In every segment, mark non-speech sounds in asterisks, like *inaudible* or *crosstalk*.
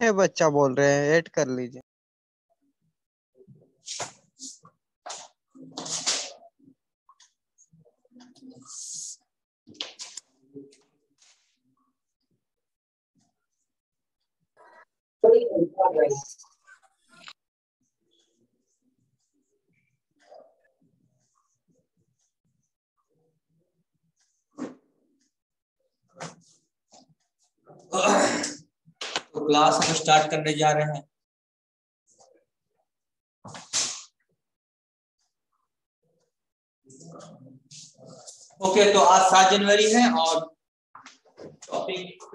ये बच्चा बोल रहे हैं ऐड कर लीजिए। तो क्लास हम स्टार्ट करने जा रहे हैं। ओके तो आज सात जनवरी है और टॉपिक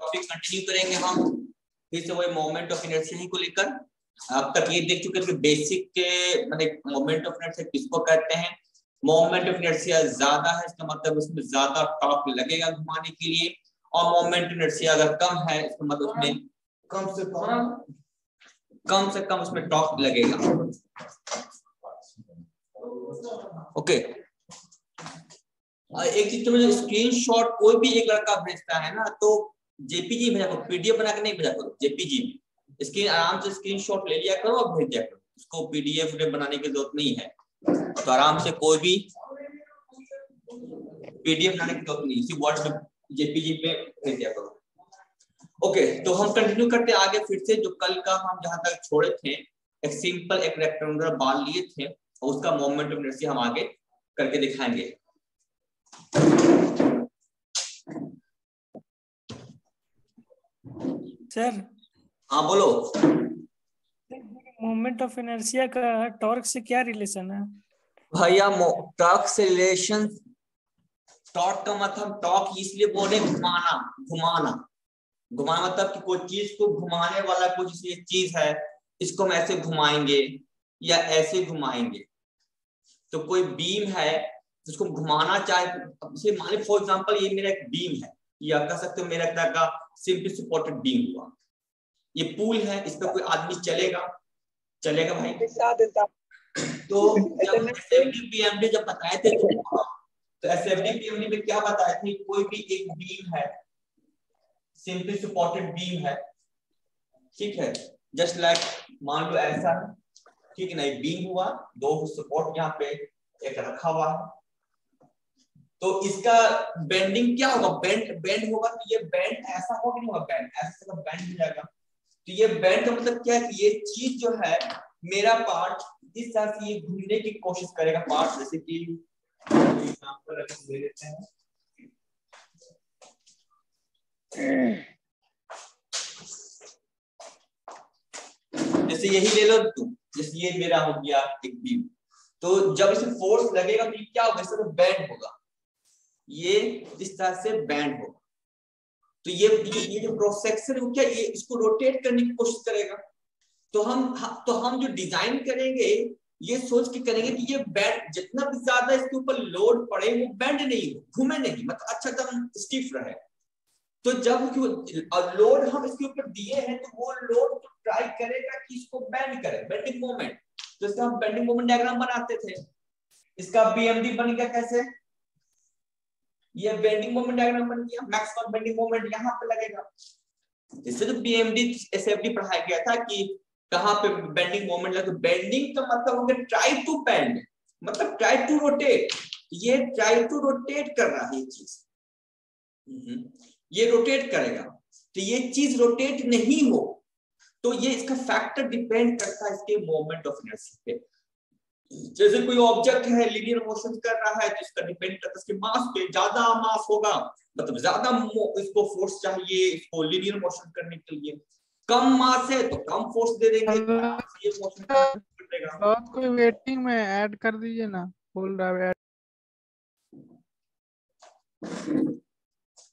टॉपिक कंटिन्यू करेंगे हम। फिर से वही मोमेंट ऑफ़ इनर्शिया ही को लेकर। अब तक ये देख चुके थे बेसिक के मतलब मोमेंट ऑफ़ इनर्शिया किसको कहते हैं? मोमेंट ऑफ़ इनर्शिया ज़्यादा है इसका मतलब उसमें ज़्यादा टॉर्क लगेगा घुमाने के लिए। और मोमेंट इनर्शिया अगर कम है इसका मतलब उसमें कम से कम। कम से कम उसमें टॉर्क लगेगा। ओके एक चीज़ तो मुझे स्क्रीन शॉट कोई भी एक लड़का भेजता है ना तो जेपीजी भेजा करो पीडीएफ बना के नहीं भेजा करो जेपीजी में स्क्रीन आराम से स्क्रीन शॉट ले लिया करो और भेज दिया करो। उसको पीडीएफ बनाने की ज़रूरत नहीं है। तो आराम से कोई भी पीडीएफ बनाने की ज़रूरत नहीं इसी व्हाट्सएप जेपीजी पे भेज दिया करो। ओके तो हम कंटिन्यू करते आगे फिर से जो कल का हम जहाँ तक छोड़े थे एक सिंपल एक रेक्टेंगुलर बाल लिए थे और उसका मोमेंट ऑफ़ इनर्शिया हम आगे करके दिखाएँगे। सर हाँ बोलो। मोमेंट ऑफ़ इनर्शिया का टॉर्क से क्या रिलेशन है भैया टॉर्क से रिलेशन टॉर्क का मतलब टॉर्क इसलिए बोले घुमाना घुमाना। घुमाना मतलब कि कोई चीज़ को घुमाने वाला कुछ ये चीज़ है, इसको हम ऐसे घुमाएँगे या ऐसे घुमाएँगे। तो कोई बीम है, जिसको घुमाना चाहे मान फॉर एग्जांपल ये मेरा एक बीम है। या कह सकते हो मेरा एक तरह का सिंपली सपोर्टेड बीम हुआ। ये पुल है, इस पर कोई आदमी चलेगा चलेगा भाई। तो जब पीएमडी जब बताए थे तो एस पीएमडी में क्या बताए थे कोई भी एक बीम है सिंपली सपोर्टेड बीम है ठीक है? जस्ट लाइक मान लो ऐसा है ठीक है ना बीम हुआ दो सपोर्ट यहाँ पे एक रखा हुआ है। तो इसका बेंडिंग क्या होगा? बेंड बेंड होगा तो ये बेंड ऐसा होगा नहीं होगा? बेंड ऐसा बेंड हो जाएगा। तो ये बेंड का मतलब क्या है कि ये चीज़ जो है, मेरा पार्ट इस तरह से ये घूमने की कोशिश करेगा पार्ट जैसे कि हैं। जैसे यही ले लो तुम जैसे ये मेरा हो गया एक बीम तो जब इसमें फोर्स लगेगा तो क्या होगा? इससे बैंड होगा। ये इस तरह से बैंड होगा। तो ये ये जो क्रॉस सेक्शन है क्या, ये इसको रोटेट करने की कोशिश करेगा? तो हम तो हम जो डिज़ाइन करेंगे, ये सोच के करेंगे कि ये बैंड जितना भी ज़्यादा इसके ऊपर लोड पड़े, वो बैंड नहीं हो, घूमे नहीं मतलब अच्छा एकदम स्टिफ रहे। तो जब लोड हम इसके ऊपर दिए हैं तो वो लोड तो ट्राई करेगा कि इसको बैंड करे बेंडिंग मोमेंट इसका हम बेंडिंग मोमेंट डायग्राम बनाते थे, इसका बीएमडी बन गया कैसे? ये बेंडिंग मोमेंट डायग्राम बन गया मैक्सिमम बेंडिंग मोमेंट यहाँ पे लगेगा। इससे जो बीएमडी एसएफडी पढ़ाया गया था कि कहाँ पे बेंडिंग मोमेंट लगे। बेंडिंग का मतलब हो गया ट्राई टू बेंड मतलब ट्राई टू रोटेट ये ट्राई टू रोटेट कर रहा है ये चीज़। ये रोटेट करेगा। तो ये चीज़ रोटेट नहीं हो तो ये इसका फैक्टर डिपेंड करता है इसके मोमेंट ऑफ़ इनर्शिया पे। जैसे कोई ऑब्जेक्ट है लीनियर मोशन कर रहा है तो इसका डिपेंड करता है इसके मास पे ज़्यादा मास होगा मतलब ज़्यादा इसको फोर्स चाहिए इसको लीनियर मोशन करने के लिए। कम मास है तो कम फोर्स दे देंगे ये मोशन करेगा कोई वेटिंग में ऐड कर दीजिए ना बोल रहा है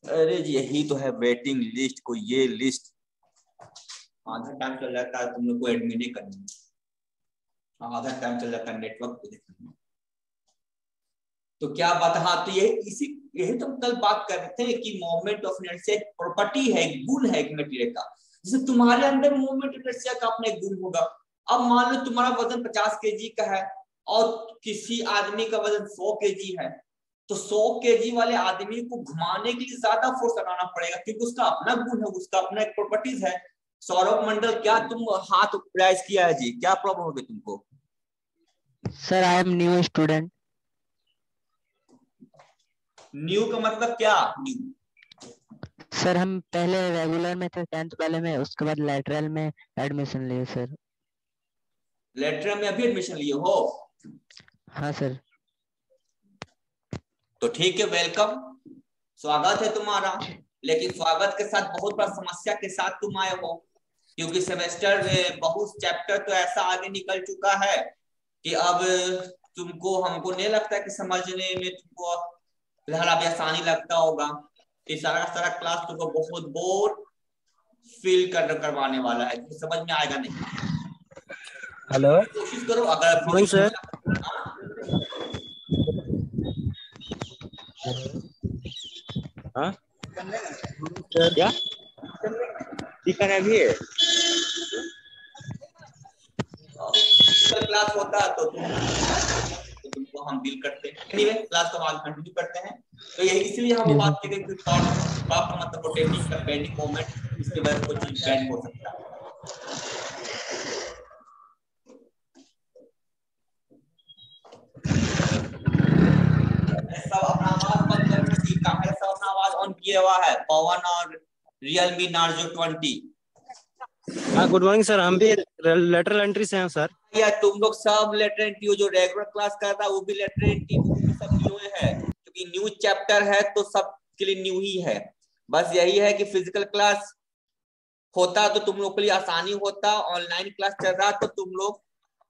अरे जी यही तो है वेटिंग लिस्ट को ये लिस्ट आधा टाइम चल जाता है तुम लोग को एडमिट ही करनी आधा टाइम चल जाता है नेटवर्क पे देखने तो क्या बात हाँ? तो ये इसी, यही तो हम कल बात कर रहे थे कि मोमेंट ऑफ़ इनर्शिया एक प्रॉपर्टी है, एक गुण है, एक मटेरियल का। जैसे तुम्हारे अंदर मोमेंट इनर्शिया का अपना एक गुण होगा। अब मान लो तुम्हारा वज़न पचास के का है और किसी आदमी का वज़न सौ के है तो सौ के वाले आदमी को घुमाने के लिए ज़्यादा फोर्स लगाना पड़ेगा, क्योंकि उसका अपना गुण है, उसका अपना एक प्रॉपर्टीज़ है। सौरभ मंडल, क्या तुम हाथ प्रयास किया है जी? क्या प्रॉब्लम होगी तुमको? Sir I am new student new का मतलब क्या? न्यू सर हम पहले रेगुलर में थे टेंथ पहले में उसके बाद लेटरल में एडमिशन लिए सर लेटरल में अभी एडमिशन लिए हो? हाँ सर तो ठीक है वेलकम स्वागत है तुम्हारा लेकिन स्वागत के साथ बहुत बड़ा समस्या के साथ तुम आए हो क्योंकि सेमेस्टर में बहुत चैप्टर तो ऐसा आगे निकल चुका है कि अब तुमको हमको नहीं लगता कि समझने में तुमको फ़िलहाल अभी आसानी लगता होगा। कि सारा सारा क्लास तुमको बहुत बोर फील कर करवाने वाला है तो समझ में आएगा नहीं। हेलो कोशिश करो अगर मॉर्निंग सर हाँ? क्या? ठीक है अभी क्लास होता तो तुम को हम डील करते हैं। एनीवे क्लास को आगे कंटिन्यू करते हैं। तो यही इसलिए हम बात करें कि थॉट थॉट का मतलब रोटेटिंग का बेंडिंग मोमेंट इसके वजह से कुछ बेंड हो सकता है। सब अपना आवाज़ बंद करना चाहिए कहाँ सब अपना आवाज़ ऑन किया हुआ है पवन और Realme Narzo 20 हाँ गुड मॉर्निंग सर हम भी लेटरल एंट्री से हैं सर या तुम लोग सब लेटर एंट्री जो रेगुलर क्लास करता है, वो भी लेटर एंट्री सब न्यू है। क्योंकि न्यू चैप्टर है तो सब के लिए न्यू ही है। बस यही है कि फ़िज़िकल क्लास होता तो तुम लोग के लिए आसानी होता ऑनलाइन क्लास चल रहा तो तुम लोग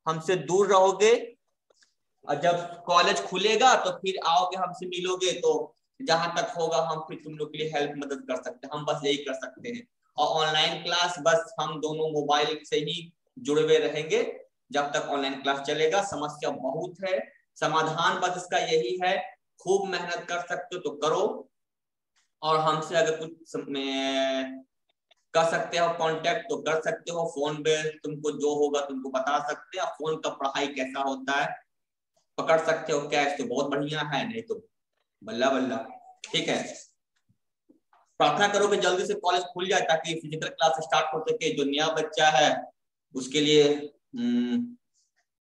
हमसे दूर रहोगे। और जब कॉलेज खुलेगा तो फिर आओगे हमसे मिलोगे तो जहाँ तक होगा, हम फिर तुम लोग के लिए हेल्प मदद कर सकते हैं। हम बस यही कर सकते हैं। और ऑनलाइन क्लास बस हम दोनों मोबाइल से ही जुड़े हुए रहेंगे, जब तक ऑनलाइन क्लास चलेगा। समस्या बहुत है। समाधान बस इसका यही है, खूब मेहनत कर सकते हो तो करो। और हमसे अगर कुछ कर सकते हो कांटेक्ट तो कर सकते हो। फ़ोन पे तुमको जो होगा तुमको बता सकते हो। फ़ोन का पढ़ाई कैसा होता है, पकड़ सकते हो। कैश तो बहुत बढ़िया है, नहीं तो बल्ला बल्ला। ठीक है। प्रार्थना करो कि जल्दी से कॉलेज खुल जाए ताकि फ़िज़िकल क्लास स्टार्ट हो सके जो नया बच्चा है उसके लिए हम्म,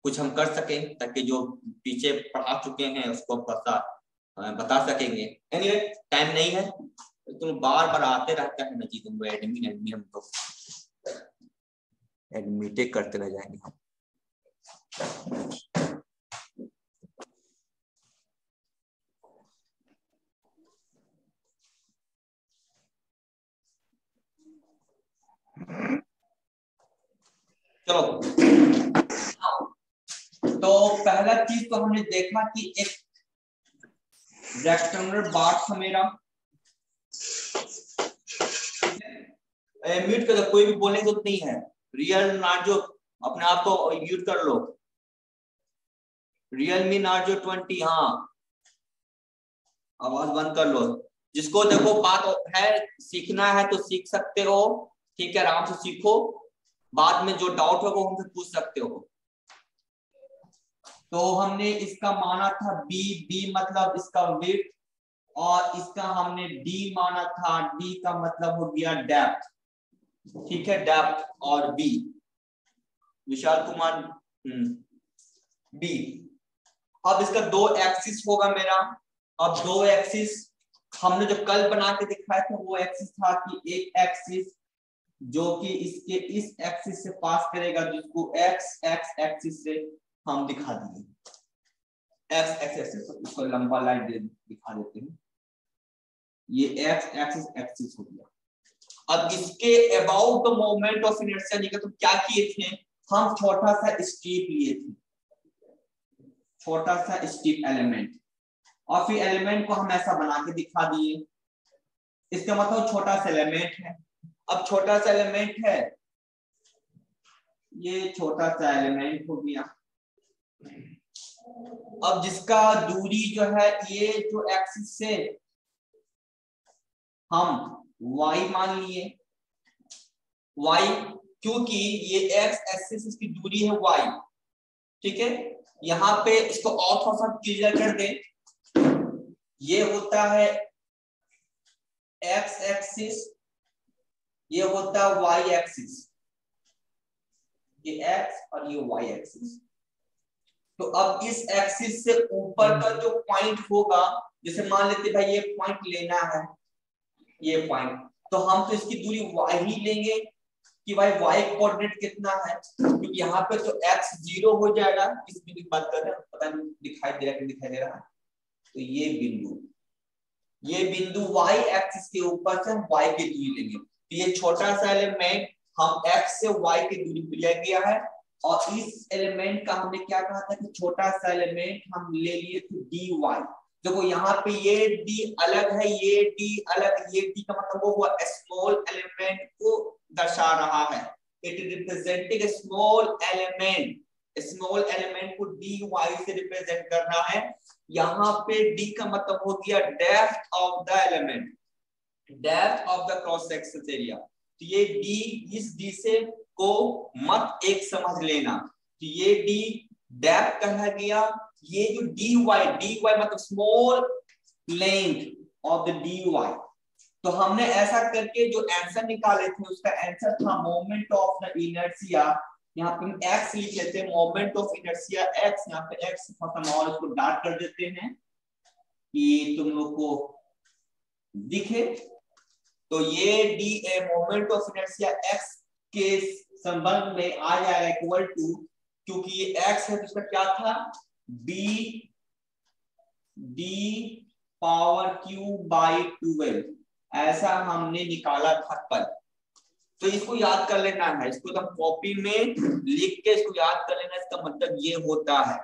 कुछ हम कर सके ताकि जो पीछे पढ़ा चुके हैं उसको बता बता सकेंगे। एनीवे टाइम नहीं है। तुम बार बार आते रहता है ना जी तुम एडमिन एडमिन हम तो एडमिटे करते रह जाएँगे हम। चलो। तो पहला चीज़ तो हमने देखा कि एक रेक्टेंगुलर था मेरा। म्यूट कर कोई भी बोलने की नहीं है। रियल नाट जो अपने आप को म्यूट कर लो। रियलमी नाट जो ट्वेंटी हाँ। आवाज़ बंद कर लो। जिसको देखो बात है, सीखना है तो सीख सकते हो। ठीक है, आराम से सीखो। बाद में जो डाउट होगा, वो हमसे पूछ सकते हो। तो हमने इसका माना था बी बी मतलब इसका वेट और इसका हमने डी माना था डी का मतलब हो गया डेप्थ ठीक है डेप्थ और बी विशाल कुमार बी हम्म। अब इसका दो एक्सिस होगा मेरा। अब दो एक्सिस हमने जो कल बना के दिखाया था, वो एक्सिस था कि एक एक्सिस जो कि इसके इस एक्सिस से पास करेगा, जिसको एक्स एक्स एक्सिस से हम दिखा दिए। एक्स एक्स एक्सिस उसको लंबा लाइन दे, दिखा देते हैं। ये एक्स एक्सिस एक्सिस हो गया। अब इसके about the moment of inertia निकल तो क्या किए थे? हम छोटा सा स्टीप लिए थे। छोटा सा स्टीप एलिमेंट और फिर एलिमेंट को हम ऐसा बना के दिखा दिए। इसका मतलब छोटा सा एलिमेंट है। अब छोटा सा एलिमेंट है। ये छोटा सा एलिमेंट हो गया। अब जिसका दूरी जो है, ये जो एक्सिस से हम y मान लिए। y, क्योंकि ये एक्स एक्सिस इसकी दूरी है वाई ठीक है? यहाँ पे इसको और थोड़ा सा क्लियर कर दें। ये होता है एक्स एक्सिस ये होता है वाई एक्सिस ये एक्स और ये वाई एक्सिस तो अब इस एक्सिस से ऊपर का जो पॉइंट होगा, जैसे मान लेते भाई ये पॉइंट लेना है, ये पॉइंट तो हम तो इसकी दूरी वाई ही लेंगे कि भाई वाई कोऑर्डिनेट कितना है। क्योंकि यहाँ पे तो एक्स ज़ीरो हो जाएगा। इस बिंदु की बात कर रहे हैं, पता नहीं, दिखाई दे रहा है दिखाई दे रहा है। तो ये बिंदु ये बिंदु वाई एक्सिस के ऊपर से हम वाई की दूरी लेंगे। तो ये छोटा सा एलिमेंट हम एक्स से वाई की दूरी पर लिया गया है और इस एलिमेंट का हमने क्या कहा था कि छोटा सा एलिमेंट हम ले लिए थे डी वाई देखो यहाँ पे ये डी अलग है, ये डी अलग, ये डी का मतलब वो हुआ स्मॉल एलिमेंट को दर्शा रहा है। It representing small element small element को डी वाई से रिप्रेजेंट करना है। यहाँ पे डी का मतलब हो गया depth of the element depth of the cross section area तो ये डी इस डी से को मत एक समझ लेना। तो ये डी डेप्थ कहा गया। ये जो डी वाई डी वाई मतलब small length of the D Y तो हमने ऐसा करके जो आंसर निकाले थे, उसका आंसर था मोमेंट ऑफ़ द इनर्सिया यहाँ पे हम एक्स लिख लेते हैं मोमेंट ऑफ़ इनर्सिया एक्स यहाँ पे एक्स खत्म और इसको डार्क कर देते हैं। कि तुम लोग को दिखे। तो ये D A moment of inertia X के संबंध में आ जाएगा इक्वल टू क्योंकि ये एक्स है तो इसका क्या था? B D power cube by twelve ऐसा हमने निकाला था कल। तो इसको याद कर लेना है। इसको तो कॉपी में लिख के इसको याद कर लेना इसका मतलब ये होता है।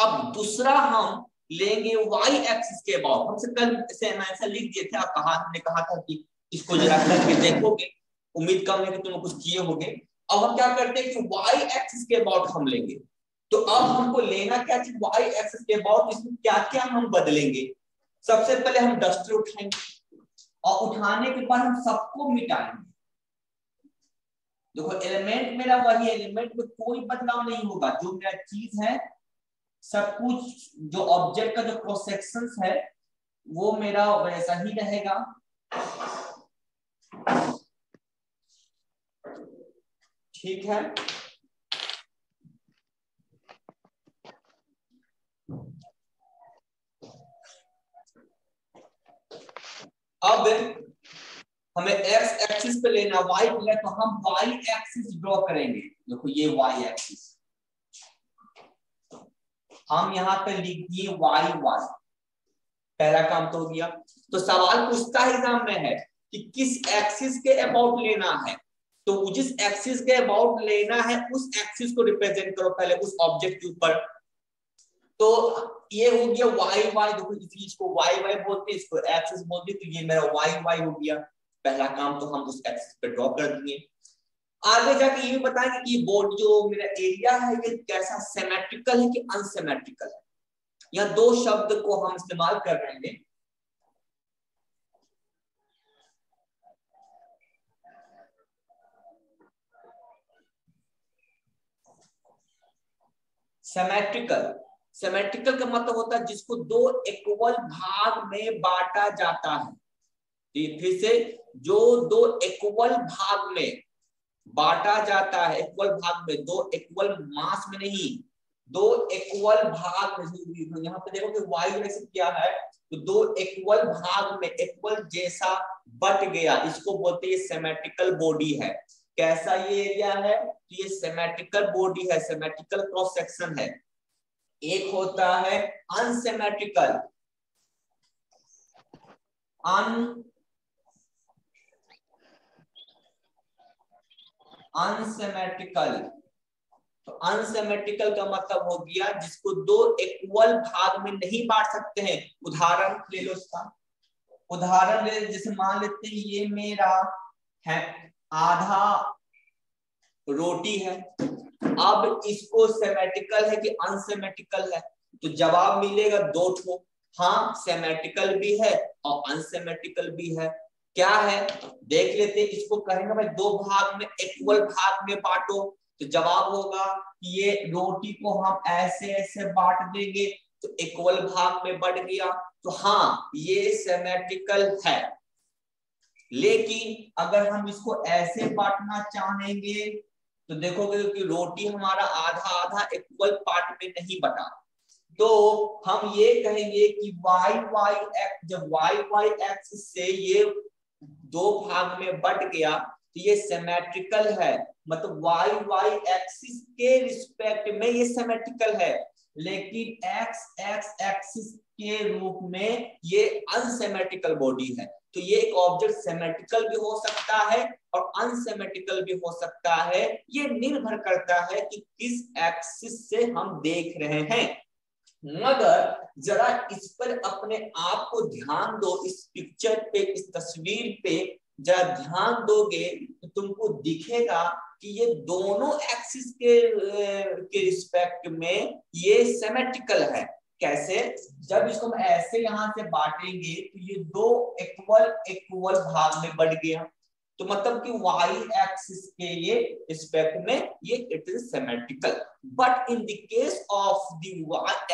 अब दूसरा हम लेंगे वाई एक्सिस के अबाउट हमसे कल से ऐसा लिख दिए थे आप कहा हमने कहा था कि इसको जरा *laughs* करके देखोगे। उम्मीद कम है कि तुम कुछ किए होंगे। अब हम क्या करते हैं कि वाई एक्सिस के अबाउट हम लेंगे। तो अब हमको लेना क्या चाहिए वाई एक्सिस के अबाउट इसमें क्या क्या हम बदलेंगे? सबसे पहले हम डस्टर उठाएँगे। और उठाने के बाद हम सबको मिटाएँगे। देखो एलिमेंट मेरा वही एलिमेंट में कोई बदलाव नहीं होगा। जो मेरा चीज़ है सब कुछ जो ऑब्जेक्ट का जो क्रॉस सेक्शन है, वो मेरा वैसा ही रहेगा। ठीक है? अब हमें x एक्सिस पे लेना पे तो हम y एक्सिस ड्रॉ करेंगे। देखो, ये y एक्सिस हम यहाँ पे लिख दिए y y पहला काम तो हो गया। तो सवाल पूछता ही में है कि किस एक्सिस के अबाउट लेना है? तो जिस एक्सिस के अबाउट लेना है, उस एक्सिस को रिप्रेजेंट करो पहले, उस ऑब्जेक्ट के ऊपर। तो ये हो गया वाई वाई देखो इस चीज़ को वाई वाई बोलते हैं, इसको एक्सिस बोलते तो ये मेरा वाई वाई हो गया। पहला काम तो हम उस एक्सिस पे ड्रॉ कर दिए। आगे जाके ये बताएँगे कि बोर्ड जो मेरा एरिया है, ये कैसा सेमेट्रिकल है कि अनसेमेट्रिकल है? यहाँ दो शब्द को हम इस्तेमाल कर रहे हैं। सेमेट्रिकल सेमेट्रिकल का मतलब होता है जिसको दो इक्वल भाग में बांटा जाता है। फिर से जो दो इक्वल भाग में बांटा जाता है इक्वल भाग में, दो इक्वल मास में नहीं, दो इक्वल भाग में यहाँ पे देखो कि वाई जैसे क्या है तो दो इक्वल भाग में इक्वल जैसा बट गया, इसको बोलते हैं सेमेट्रिकल बॉडी है। कैसा ये एरिया है कि ये सेमेट्रिकल बॉडी है सेमेट्रिकल क्रॉस सेक्शन है। एक होता है अनसेमेट्रिकल अन अनसेमेट्रिकल तो अनसेमेट्रिकल का मतलब हो गया जिसको दो इक्वल भाग में नहीं बांट सकते हैं। उदाहरण ले लो उसका उदाहरण ले जैसे मान लेते हैं ये मेरा है, आधा रोटी है। अब इसको सेमेटिकल है कि अनसेमेटिकल है? तो जवाब मिलेगा दो ठो। हाँ सेमेटिकल भी है और अनसेमेटिकल भी है। क्या है? देख लेते इसको कहेंगे भाई, दो भाग में इक्वल भाग में बांटो। तो जवाब होगा कि ये रोटी को हम ऐसे ऐसे बांट देंगे तो इक्वल भाग में बढ़ गया। तो हाँ ये सेमेट्रिकल है। लेकिन अगर हम इसको ऐसे बांटना चाहेंगे तो देखोगे कि रोटी हमारा आधा आधा इक्वल पार्ट में नहीं बटा। तो हम ये कहेंगे कि वाई वाई एक्स जब वाई वाई एक्स से ये दो भाग में बट गया तो ये सेमेट्रिकल है। मतलब वाई वाई एक्सिस के रिस्पेक्ट में ये सेमेट्रिकल है। लेकिन एक्स एक्स एक्सिस के रूप में ये अनसेमेट्रिकल बॉडी है। तो ये एक ऑब्जेक्ट सेमेट्रिकल भी हो सकता है और अनसेमेट्रिकल भी हो सकता है। ये निर्भर करता है कि किस एक्सिस से हम देख रहे हैं। मगर जरा इस पर अपने आप को ध्यान दो, इस पिक्चर पे, इस तस्वीर पे। जरा ध्यान दोगे तो तुमको दिखेगा कि ये दोनों एक्सिस के के रिस्पेक्ट में ये सेमेट्रिकल है। कैसे? जब इसको हम ऐसे यहाँ से बांटेंगे तो ये दो इक्वल इक्वल भाग में बढ़ गया। तो मतलब कि y एक्सिस के ये रिस्पेक्ट में ये it is symmetrical but in the case of the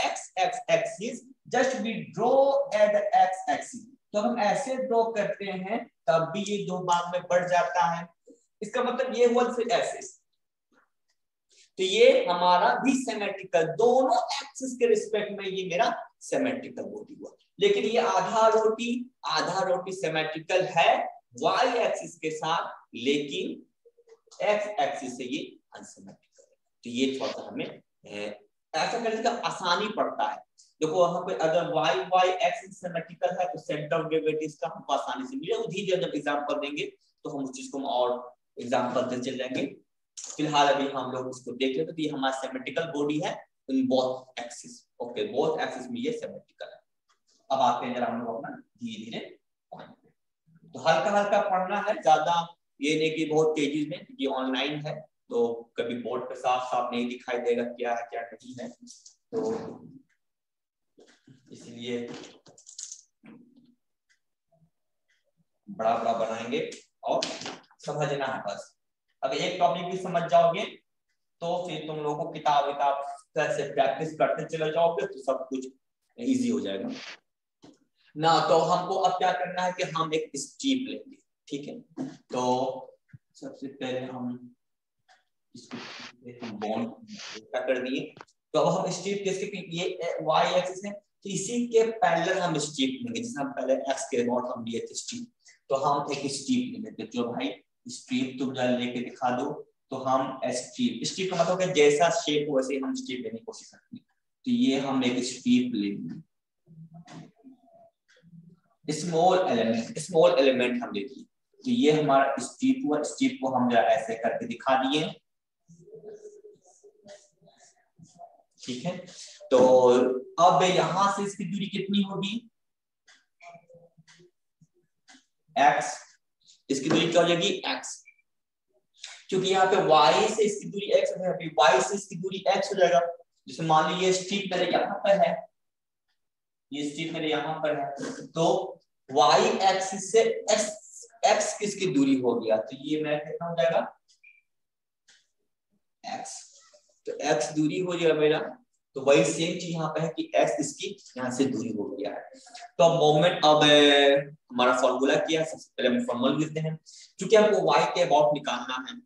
x x axis just we draw at x axis तो हम ऐसे ड्रॉ करते हैं, तब भी ये दो भाग में बढ़ जाता है। इसका मतलब ये हुआ फिर ऐसे तो ये हमारा भी सेमेट्रिकल दोनों एक्सिस के रिस्पेक्ट में ये मेरा सेमेट्रिकल बॉडी हुआ। लेकिन ये आधा रोटी आधा रोटी सेमेट्रिकल है वाई एक्सिस के साथ, लेकिन एक्स एक्सिस से ये अनसिमेट्रिकल है तो ये थोड़ा सा हमें ऐसा करने का आसानी पड़ता है। देखो वहाँ पे अगर वाई वाई एक्स सिमेट्रिकल है तो सेंटर ऑफ़ ग्रेविटी का हमको आसानी से मिले धीरे जब एग्जांपल देंगे तो हम उस चीज़ को और एग्जांपल दे चल जाएँगे। फ़िलहाल अभी हम लोग इसको देख लेते तो ये हमारा सिमेट्रिकल बॉडी है in both axis okay both axis में ये सिमेट्रिकल है। अब आते हैं जरा हम लोग अपना धीरे धीरे पॉइंट हल्का हल्का पढ़ना है, ज़्यादा ये नहीं कि बहुत तेज़ी में, क्योंकि ऑनलाइन है तो कभी बोर्ड पे साफ़ साफ़ नहीं दिखाई देगा क्या है, क्या नहीं है तो इसलिए बड़ा बड़ा बनाएँगे और समझना है बस। अब एक टॉपिक भी समझ जाओगे तो फिर तुम लोगों को किताब विताब से प्रैक्टिस करते चले जाओगे तो सब कुछ इजी हो जाएगा। ना तो हमको अब क्या करना है कि हम एक स्ट्रीप लेंगे, ठीक है? तो सबसे पहले हम इसको कर दिए? तो हम स्ट्रीप किसके ये वाई एक्सिस है तो इसी के पैरेलल हम स्ट्रीप लेंगे जैसे हम पहले एक्स के अबाउट हम लिए थे स्ट्रीप। तो हम एक स्ट्रीप ले जो भाई, स्ट्रीप तुम जरा लेके दिखा दो तो हम स्ट्रीप स्ट्रीप का मतलब जैसा शेप हो, वैसे हम स्ट्रीप लेने की कोशिश करते हैं। तो ये हम एक स्ट्रीप लेंगे। स्मॉल एलिमेंट स्मॉल एलिमेंट हम देखिए तो ये हमारा स्ट्रीप हुआ स्ट्रीप को हम जरा ऐसे करके दिखा दिए। ठीक है? तो अब यहाँ से इसकी दूरी कितनी होगी? एक्स इसकी दूरी क्या हो जाएगी? एक्स क्योंकि यहाँ पे y से इसकी दूरी x है y से इसकी दूरी x हो जाएगा। जैसे मान लीजिए स्ट्रीप मेरे यहाँ पर है। ये स्ट्रीप मेरे यहाँ पर है। तो y एक्सिस से x x किसकी दूरी हो गया? तो ये मेरा कितना हो जाएगा x तो x दूरी हो जाएगा मेरा। तो वही सेम चीज़ यहाँ पे है कि x इसकी यहाँ से दूरी हो गया है। तो अब मोमेंट अब हमारा फॉर्मूला किया सबसे पहले हम फॉर्मूला लिखते हैं। क्योंकि हमको y के अबाउट निकालना है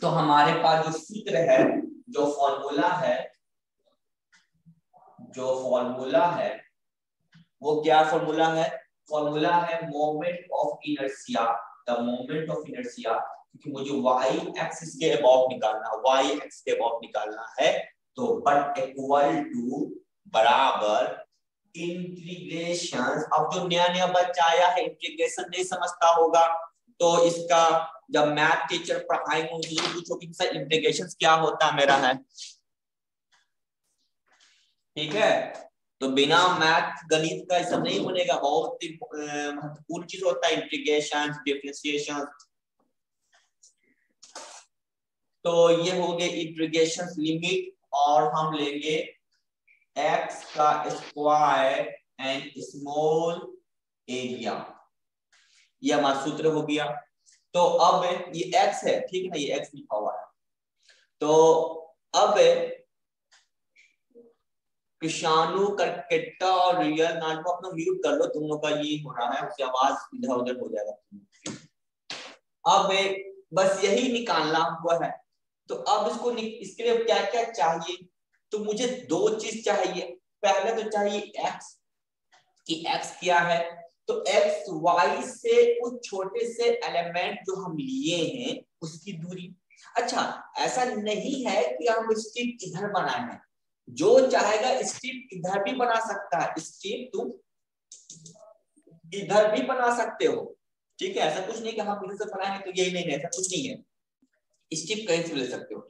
तो हमारे पास जो सूत्र है, जो फॉर्मूला है, जो फॉर्मूला है, वो क्या फॉर्मूला है? फॉर्मूला है moment of inertia the moment of inertia क्योंकि मुझे y एक्सिस के अबाउट निकालना, y एक्स के अबाउट निकालना है तो बट इक्वल टू बराबर इंटीग्रेशन अब जो नया नया बच्चा आया है इंटीग्रेशन नहीं समझता होगा तो इसका जब मैथ टीचर पढ़ाएँगे, उनसे पूछो कि सर इंटीग्रेशन क्या होता मेरा है? ठीक है? तो बिना मैथ गणित का सब नहीं बनेगा। बहुत ही महत्वपूर्ण चीज़ होता है इंटीग्रेशन डिफरेंशिएशन तो ये हो गए इंटीग्रेशन लिमिट और हम लेंगे x का स्क्वायर एंड स्मॉल एरिया ये हमारा सूत्र हो गया। तो अब ये x है, ठीक है ना? ये x लिखा हुआ है। तो अब कृषाणु करकेटा और रियल नाट अपना म्यूट कर लो लोग का ये हो रहा है, उसकी आवाज़ इधर उधर हो जाएगा। अब बस यही निकालना हुआ है। तो अब इसको इसके लिए क्या क्या चाहिए? तो मुझे दो चीज़ चाहिए। पहले तो चाहिए एक्स कि एक्स क्या है? तो एक्स वाई से उस छोटे से एलिमेंट जो हम लिए हैं, उसकी दूरी। अच्छा ऐसा नहीं है कि हम स्ट्रिप इधर बनाए हैं। जो चाहेगा स्ट्रिप इधर भी बना सकता है। स्ट्रिप तुम इधर भी बना सकते हो। ठीक है? ऐसा कुछ नहीं कि हम इधर से बनाएँगे तो यही नहीं है, ऐसा कुछ नहीं है। स्ट्रिप कहीं से ले सकते हो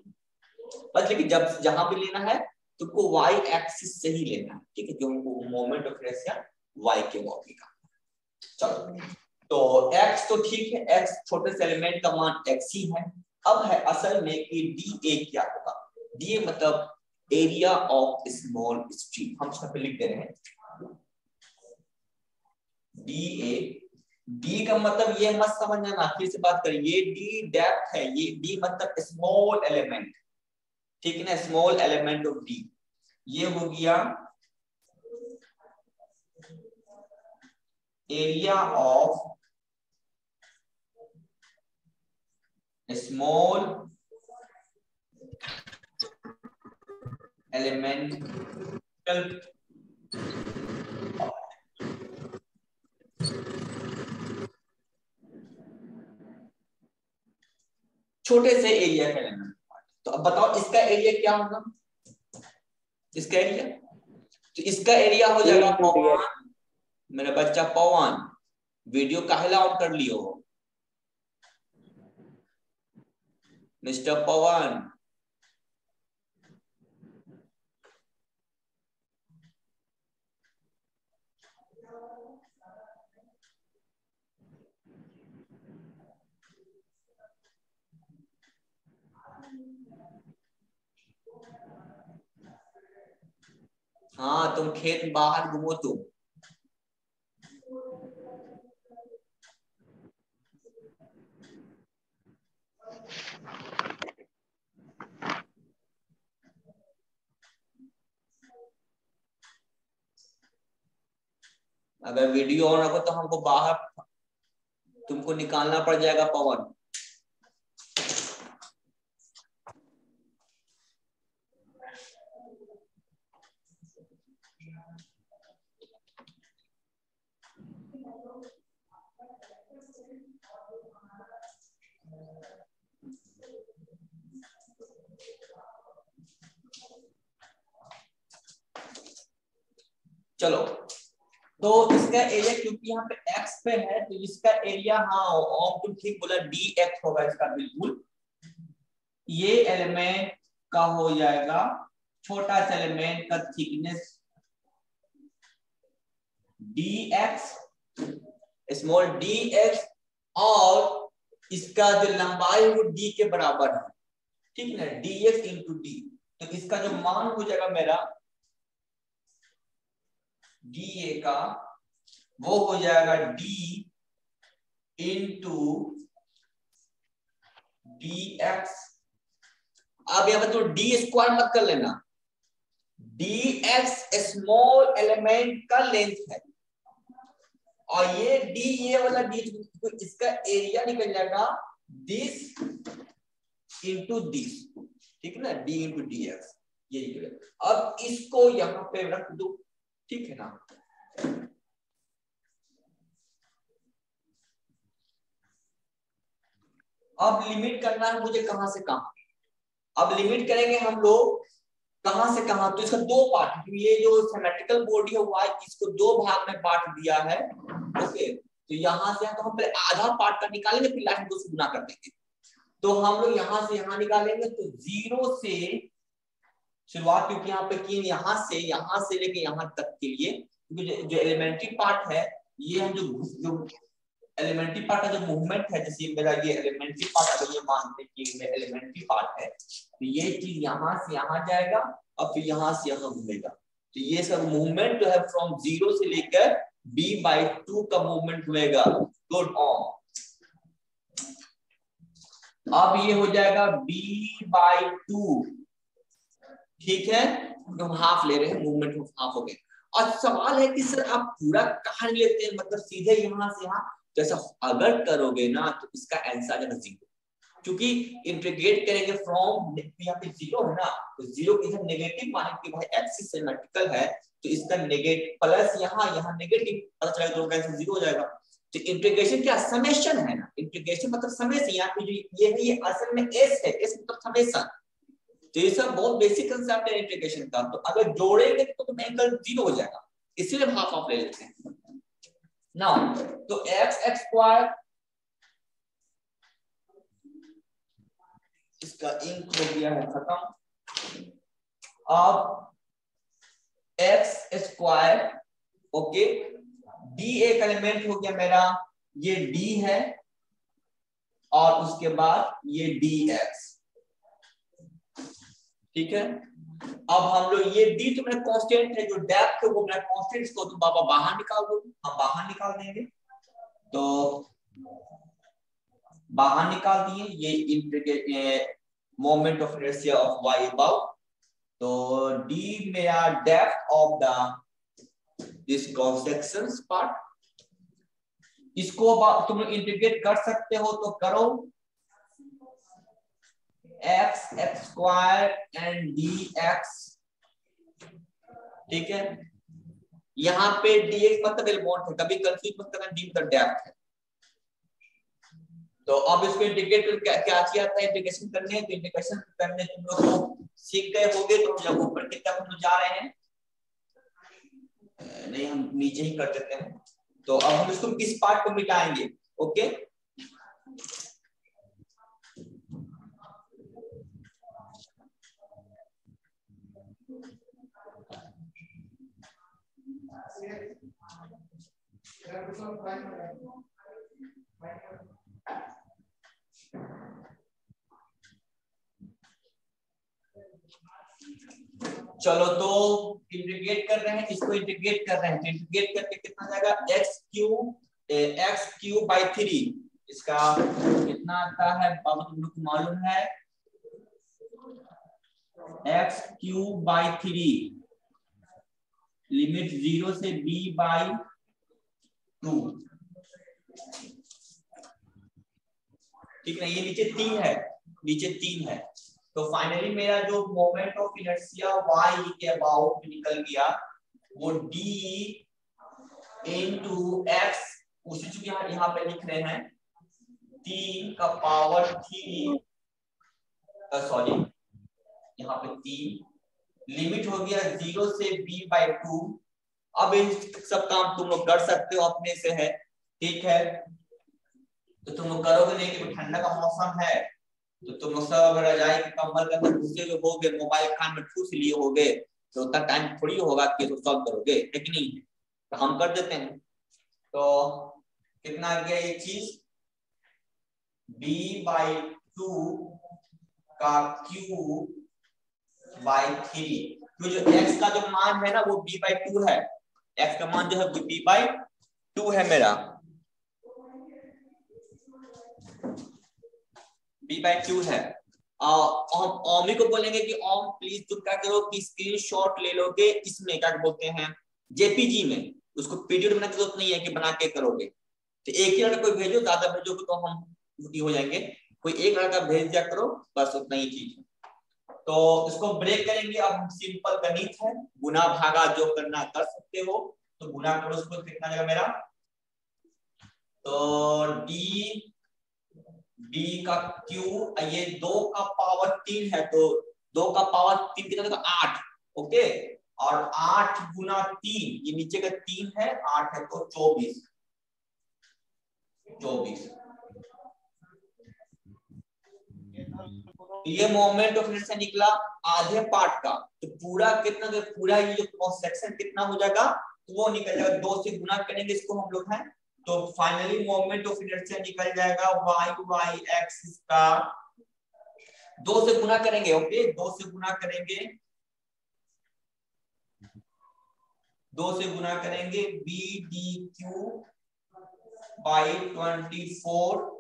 बस लेकिन जब जहाँ भी लेना है, तुमको वाई एक्सिस से ही लेना है। ठीक है? क्योंकि मोमेंट ऑफ़ इनर्शिया वाई के बॉडी का। चलो। तो x तो ठीक है। X छोटे से एलिमेंट का मान x ही है। अब है असल में कि डी ए क्या होगा? डी ए मतलब एरिया ऑफ़ स्मॉल स्ट्रीम हम इसमें लिख दे रहे हैं। डी ए डी का मतलब ये मत समझना फिर से बात करें। ये डी डेप्थ है, ये डी मतलब स्मॉल एलिमेंट ठीक है ना? स्मॉल एलिमेंट ऑफ़ डी ये हो गया एरिया ऑफ़ small elemental छोटे से एरिया का एलिमेंट तो अब बताओ इसका एरिया क्या होगा? इसका एरिया तो इसका एरिया हो जाएगा पवन। मेरा बच्चा पवन। वीडियो काहेला ऑन कर लियो? मिस्टर पवन। हाँ तुम खेत बाहर घूमो तुम। अगर वीडियो ऑन रखो तो हमको बाहर तुमको निकालना पड़ जाएगा पवन। चलो। तो इसका एरिया क्योंकि यहाँ पे एक्स पे है तो इसका एरिया हाँ तुम ठीक बोला डी एक्स होगा इसका बिल्कुल। ये एलिमेंट का हो जाएगा, छोटा सा एलिमेंट का thickness D X small D X और इसका जो लंबाई वो डी के बराबर है। ठीक है ना? डी एक्स इंटू डी तो इसका जो मान हो जाएगा मेरा डी ए का, वो हो जाएगा डी इंटू डी एक्स अब यहाँ पर तो डी स्क्वायर मत कर लेना। डी एक्स स्मॉल एलिमेंट का लेंथ है। और ये डी ये वाला डी तो इसका एरिया निकल जाएगा दिस इंटू दिस ठीक है ना? डी इंटू डी एक्स ये अब इसको यहाँ पे रख दो। ठीक है ना? अब लिमिट करना है मुझे कहाँ से कहाँ? अब लिमिट करेंगे हम लोग कहाँ से कहाँ? तो इसका दो पार्ट ये जो सिमेट्रिकल बॉडी है, वो इसको दो भाग में बांट दिया है। ओके तो यहाँ से तो हम पहले आधा पार्ट का निकालेंगे, फिर लास्ट से गुना कर देंगे। तो हम लोग यहाँ से यहाँ निकालेंगे तो ज़ीरो से शुरुआत क्योंकि यहाँ पे की यहाँ से यहाँ से लेके यहाँ तक के लिए, क्योंकि जो एलिमेंट्री पार्ट है, ये हम जो जो एलिमेंट्री पार्ट का जो मूवमेंट है, जैसे मेरा ये एलिमेंट्री पार्ट अगर ये मानते कि मेरा एलिमेंट्री पार्ट है तो ये चीज़ यहाँ से यहाँ जाएगा और फिर यहाँ से यहाँ घूमेगा। तो ये सब मूवमेंट जो है फ्रॉम ज़ीरो से लेकर बी बाई टू का मूवमेंट हुएगा। गुड ऑन अब ये हो जाएगा बी बाई टू ठीक है? तो हम हाफ़ ले रहे हैं मूवमेंट ऑफ़ हाफ़ हो गए और सवाल है कि सर आप पूरा कहा लेते हैं? मतलब सीधे यहाँ से यहाँ? जैसा अगर करोगे ना तो इसका आंसर आ ज़ीरो क्योंकि इंटीग्रेट करेंगे फ्रॉम यहाँ पे ज़ीरो है ना तो ज़ीरो इधर नेगेटिव माने कि भाई एक्सिस सिमेट्रिकल है तो इसका नेगेटिव प्लस यहाँ यहाँ नेगेटिव पता चलेगा तो आंसर ज़ीरो हो जाएगा। तो इंटीग्रेशन क्या? समेशन है ना। इंटीग्रेशन मतलब समेशन यहाँ पे जो ये है, ये असल में एस है एस मतलब समेशन तो ये सब बहुत बेसिक कंसेप्ट है इंटीग्रेशन का। तो अगर जोड़ेंगे तो एंगल ज़ीरो हो जाएगा। इसीलिए हम हाफ़ ऑफ़ ले लेते हैं। नाउ तो एक्स एक्स स्क्वायर इसका इंक हो गया है, खत्म। अब एक्स स्क्वायर ओके डी एक एलिमेंट हो गया मेरा। ये डी है, और उसके बाद ये डी एक्स ठीक है? अब हम लोग ये डी तो मेरा कांस्टेंट है, जो डेप्थ है वो मेरा कांस्टेंट इसको तुम बाबा बाहर निकाल दो। हम बाहर निकाल देंगे। तो बाहर निकाल दिए, ये moment of inertia of Y about तो डी मेरा depth of the this cross section part इसको तुम लोग इंटीग्रेट कर सकते हो तो करो। X square and D X ठीक है? यहाँ पे एक्स मतलब एलिमेंट है, कभी कंफ्यूज मत करना डी मतलब डेप्थ है। तो अब इसको इंटीग्रेट कर क्या क्या किया था? इंटीग्रेशन करने तो इंटीग्रेशन करने तुम लोग सीख गए होगे तो जब ऊपर की तरफ़ हम जा रहे हैं। नहीं, हम नीचे ही कर देते हैं। तो अब हम इसको किस पार्ट को मिटाएँगे? ओके चलो तो इंटीग्रेट कर रहे हैं, इसको इंटीग्रेट कर रहे हैं। तो इंटीग्रेट करके कितना जाएगा? X cube X cube by three इसका कितना आता है? बाबू तुम लोग को मालूम है? X cube by three limit zero से बी बाई टू ठीक है, ये नीचे तीन है, नीचे तीन है। तो फाइनली मेरा जो मोमेंट ऑफ़ इनर्सिया वाई के अबाउट निकल गया, वो डी इंटू एक्स उसी चीज़ यहाँ यहाँ पे लिख रहे हैं। तीन का पावर थ्री सॉरी यहाँ पे तीन। लिमिट हो गया ज़ीरो से बी बाई टू अब इन सब काम तुम लोग कर सकते हो, अपने से है। ठीक है? तो तुम लोग करोगे नहीं कि ठंडा का मौसम है। तो तुम लोग सब रजाई के कंबल के अंदर घुसे हुए होगे, मोबाइल खान में ठूस लिए हो गए तो उतना टाइम थोड़ी होगा कि इसको सॉल्व करोगे। है कि नहीं तो हम कर देते हैं। तो कितना गया ये चीज़? b बाई टू का q बाई थ्री तो जो x का जो मान है ना, वो b बाई टू है. x का मान जो है b बाई टू है मेरा. बी बाई टू है. ओमी को बोलेंगे कि ओम प्लीज़ तुम क्या करो कि स्क्रीनशॉट ले लोगे इसमें, क्या बोलते हैं जेपीजी में. उसको पीडीएफ बनाने की ज़रूरत नहीं है कि बना के करोगे. तो एक ही लड़का कोई भेजो, ज़्यादा भेजोगे तो हम हो जाएँगे. कोई एक लड़का भेज दिया करो, बस उतना ही चीज़ तो इसको ब्रेक करेंगे। अब हम सिंपल गणित है। गुना भागा जो करना कर सकते हो तो गुना करो उसको कितना जाएगा मेरा? तो डी बी का क्यू ये दो का पावर तीन है तो दो का पावर तीन कितना आठ। ओके और आठ गुना तीन, ये नीचे का तीन है, आठ है तो चौबीस। चौबीस। ये मोमेंट ऑफ़ इनर्शिया निकला आधे पार्ट का। तो पूरा कितना तो पूरा ये जो क्रॉस सेक्शन कितना हो जाएगा तो वो निकल जाएगा। दो से गुना करेंगे इसको हम लोग हैं। तो फाइनली मोमेंट ऑफ़ इनर्शिया निकल जाएगा वाई वाई एक्सिस का। दो से गुना करेंगे ओके दो से गुना करेंगे। दो से गुना करेंगे B D cube by twenty four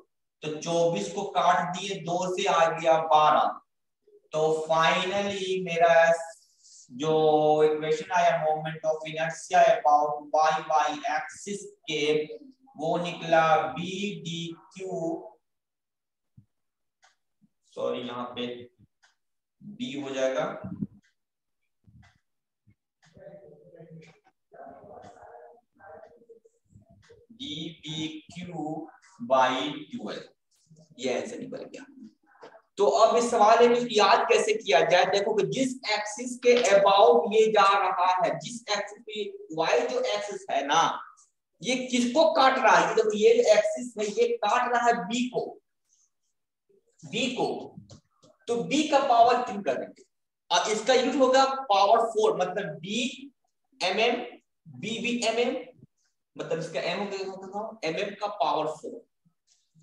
तो चौबीस को काट दिए, दो से आ गया बारह। तो फाइनली मेरा जो इक्वेशन आया moment of inertia about Y Y axis के, वो निकला बी डी क्यू सॉरी यहाँ पे बी हो जाएगा। D B cube by twelve ये आंसर निकल गया। तो अब इस सवाल में याद कैसे किया जाए? देखो कि जिस एक्सिस के अबाउट ये जा रहा है, जिस एक्सिस पे वाई जो एक्सिस है ना, ये किसको काट रहा है? देखो, ये एक्सिस है, ये काट रहा है बी को। बी को। तो बी का पावर तीन कर देंगे और इसका यूज़ होगा पावर फोर मतलब B M M B B M M मतलब इसका एम होगा एम एम का पावर फोर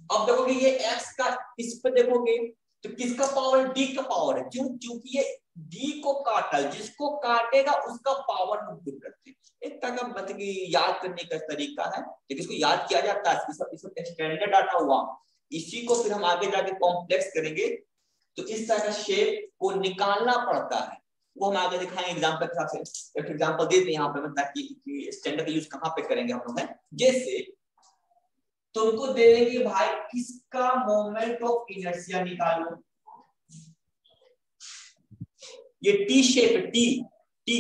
अब देखोगे ये एक्स का इस पे देखोगे तो किसका पावर डी का पावर है? क्यों? क्योंकि ये डी को काटा, जिसको काटेगा, उसका पावर हम पुट करते हैं। एक तरह का मतलब कि याद करने का तरीका है। लेकिन इसको याद किया जाता है इसको स्टैंडर्ड डाटा हुआ। इसी को फिर हम आगे जाके कॉम्प्लेक्स करेंगे। तो इस तरह का शेप को निकालना पड़ता है। वो हम आगे दिखाएँगे एग्ज़ाम्पल के हिसाब से। एक एग्ज़ाम्पल देते हैं यहाँ पे मतलब कि स्टैंडर्ड यूज़ कहाँ पे करेंगे हम लोग जैसे तुमको दे देंगे भाई किसका मोमेंट ऑफ़ इनर्शिया निकालो? ये T shape T T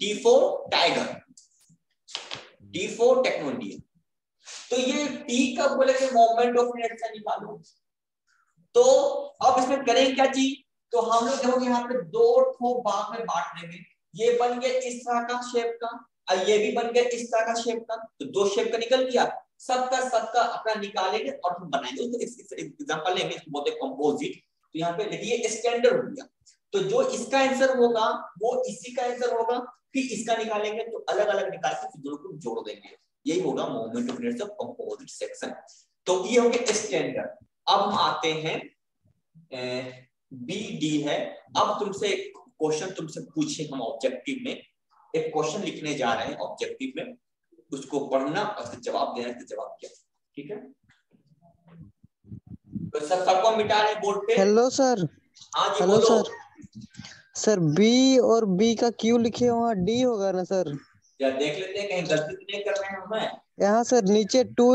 T four tiger T four technology तो ये टी का बोलेंगे मोमेंट ऑफ़ इनर्शिया निकालो। तो अब इसमें करें क्या चीज़? तो हम लोग देखोगे यहाँ पे दो ठो भाग में बांट देंगे। ये बन गया इस तरह का शेप का, और ये भी बन गया इस तरह का शेप का। तो दो शेप का निकल गया। सबका सबका अपना निकालेंगे और हम बनाएँगे। तो इस एग्जांपल लेंगे, इसको बोलते हैं कंपोजिट तो यहाँ पे देखिए स्टैंडर्ड हो गया। तो जो इसका आंसर होगा, वो इसी का आंसर होगा, फिर इसका निकालेंगे तो अलग अलग निकाल के फिर दोनों को जोड़ देंगे। यही होगा moment of inertia composite section तो ये हो गया स्टैंडर्ड अब हम आते हैं बी डी है। अब तुमसे क्वेश्चन तुमसे पूछे हम ऑब्जेक्टिव में। एक क्वेश्चन लिखने जा रहे हैं ऑब्जेक्टिव में। उसको पढ़ना और उसका जवाब देना इसका जवाब क्या। ठीक है? तो सब सबको मिटा रहे बोर्ड पे। हेलो सर हाँ जी हेलो सर सर बी और बी का क्यू लिखे वहाँ डी होगा ना सर या देख लेते हैं कहीं गलती तो नहीं कर रहे हैं हमें? यहाँ सर नीचे टू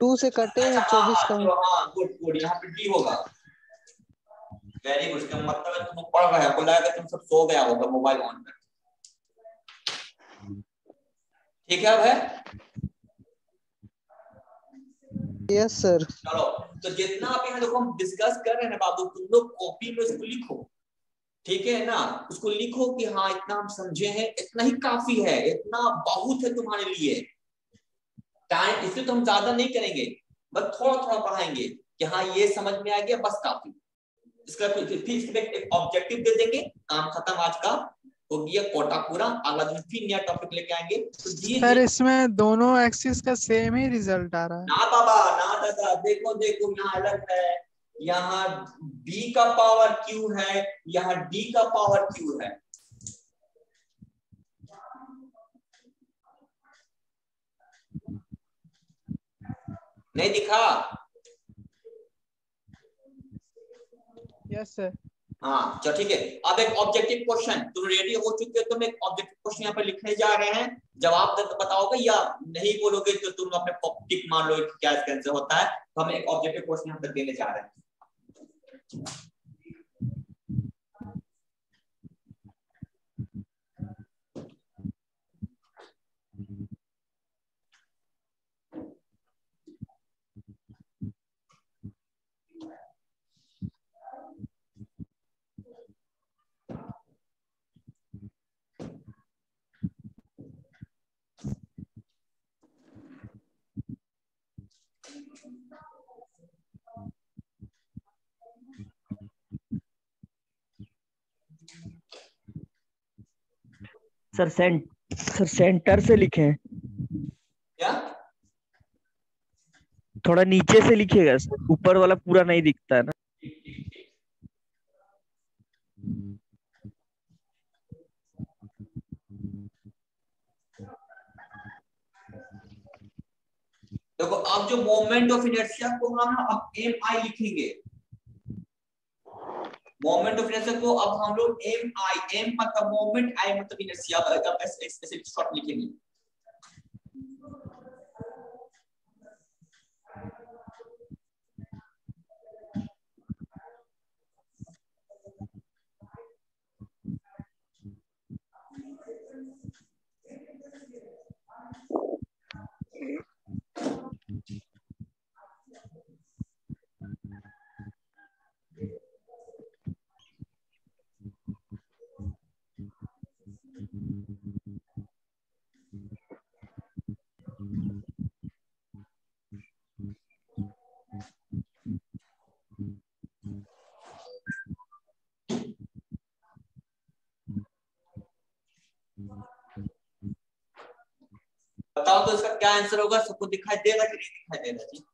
टू से कटे हैं अच्छा, हाँ, चौबीस का। हाँ, हाँ गुड गुड यहाँ पे डी होगा। वेरी गुड इसका मतलब है तुम पढ़ रहे हो लगा तुम सब सो गया होगा मोबाइल ऑन कर है अब है? यस सर चलो तो जितना आप यहाँ देखो हम डिस्कस कर रहे हैं ना बाबू तुम लोग कॉपी में उसको लिखो। ठीक है ना? उसको लिखो कि हाँ इतना हम समझे हैं इतना ही काफ़ी है इतना बहुत है तुम्हारे लिए। टाइम इसलिए तो हम ज़्यादा नहीं करेंगे बस थोड़ा थोड़ा पढ़ाएँगे कि हाँ ये समझ में आ गया बस काफ़ी। इसका फिर एक ऑब्जेक्टिव दे देंगे काम खत्म आज का। हो गया कोटा पूरा अगला दिन फिर नया टॉपिक लेके आएँगे। तो सर इसमें दोनों एक्सिस का सेम ही रिज़ल्ट आ रहा है। ना बाबा ना दादा देखो देखो यहाँ अलग है। यहाँ B का पावर Q है यहाँ D का पावर Q है। नहीं दिखा? यस सर हाँ चलो ठीक है। अब एक ऑब्जेक्टिव क्वेश्चन तुम रेडी हो चुके हो? तुम एक ऑब्जेक्टिव क्वेश्चन यहाँ पर लिखने जा रहे हैं। जवाब तो बताओगे या नहीं बोलोगे तो तुम अपने टिक मान लो क्या होता है। तो हम एक ऑब्जेक्टिव क्वेश्चन यहाँ पर देने जा रहे हैं। सर सेंट सर सेंटर से लिखे क्या? थोड़ा नीचे से लिखिएगा सर। ऊपर वाला पूरा नहीं दिखता है ना। देखो अब जो मोमेंट ऑफ़ इनर्शिया को हम एम आई लिखेंगे। मोमेंट ऑफ़ इनर्शिया को अब हम लोग एम आई एम मतलब मोमेंट आई मतलब इनर्शिया ऐसे ऐसे शॉर्ट लिखेंगे। बताओ तो इसका क्या आंसर होगा? सबको दिखाई देगा कि नहीं दिखाई देगा? जी।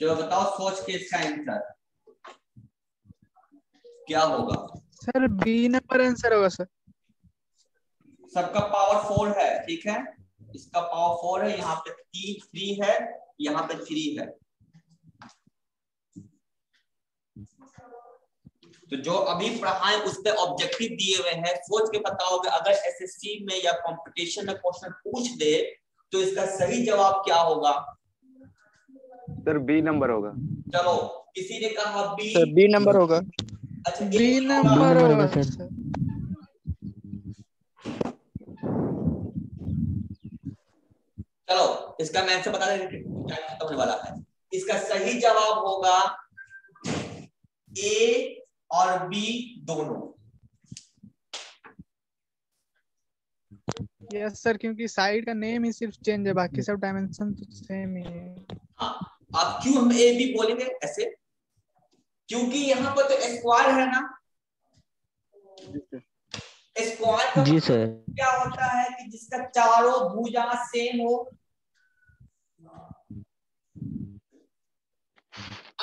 चलो बताओ सोच के इसका आंसर क्या होगा? सर बी नंबर आंसर होगा सर। सबका पावर फोर है ठीक है? इसका पावर फोर है यहाँ पे थ्री थ्री है यहाँ पे थ्री है। तो जो अभी पढ़ाए उस पे ऑब्जेक्टिव दिए हुए हैं सोच के बताओगे अगर एसएससी में या कंपटीशन में क्वेश्चन पूछ दे तो इसका सही जवाब क्या होगा? सर बी नंबर होगा। चलो किसी ने कहा बी सर बी नंबर होगा। अच्छा बी नंबर होगा, सर। चलो इसका मैं आंसर बता दें क्या खत्म होने वाला है। इसका सही जवाब होगा ए और बी दोनों। यस सर क्योंकि साइड का नेम ही सिर्फ़ चेंज है बाकी सब डायमेंशन तो सेम ही है। हाँ अब क्यों हम ए बी बोलेंगे? ऐसे। क्योंकि यहाँ पर तो स्क्वायर है ना स्क्वायर का जी सर क्या होता है कि जिसका चारों भुजा सेम हो